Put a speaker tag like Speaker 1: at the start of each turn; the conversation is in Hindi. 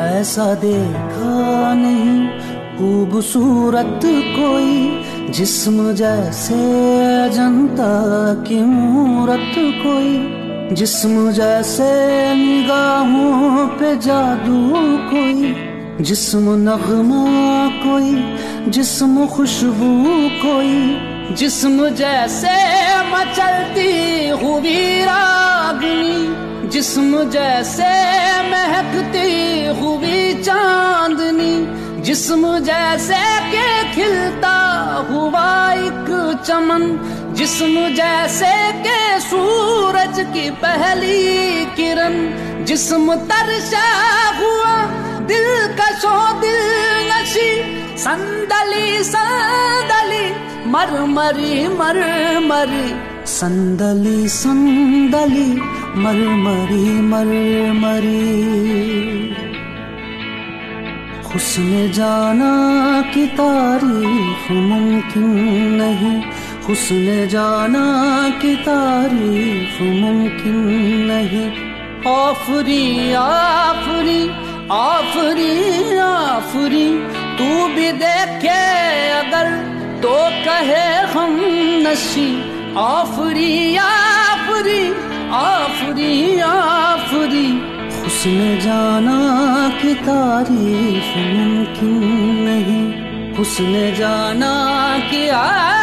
Speaker 1: ऐसा देखा नहीं खूबसूरत कोई जिस्म जैसे अजंता की मूरत कोई जिस्म जैसे निगाहों पे जादू कोई जिस्म नगमा कोई जिस्म खुशबू कोई जिस्म जैसे मचलती हुई रागनी जिस्म जैसे महकती हुई चांदनी। जिस्म जैसे के खिलता हुआ एक चमन। जिस्म जैसे के सूरज की पहली किरण। जिस्म तरशा हुआ दिल कशो दिल नशी संदली संदली, मरमरी मरमरी। संदली संदली। मरमरी मरमरी हुस्न जाना की तारीफ़ मुमकिन नहीं। हुस्न जाना की तारीफ़ मुमकिन नहीं। आफरी आफरी आफरी आफरी, तू भी देखे अगर तो कहे हम नशी। आफरी आफरी। आफरी आफरी। हुस्न जाना की तारीफ़ मुमकिन नहीं। हुस्न जाना की आ